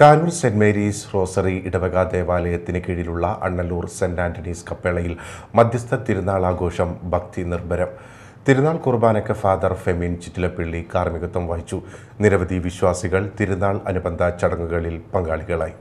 Kanoor saint Mary's rosary ഇടവക ദേവാലയത്തിന് കീഴിലുള്ള അണ്ണല്ലൂർ സെന്റ് ആന്റണീസ് കപ്പേളയിൽ മധ്യസ്ഥ തിരുനാൾ ആഘോഷം ഭക്തി നിർഭരം. തിരുനാൾ കുർബാനയ്ക്ക് ഫാദർ ഫെമിൻ ചിറ്റിലപ്പിള്ളി കാർമ്മികത്വം വഹിച്ചു. നിരവധി വിശ്വാസികൾ തിരുനാൾ അനുബന്ധ ചടങ്ങുകളിൽ പങ്കാളികളായി.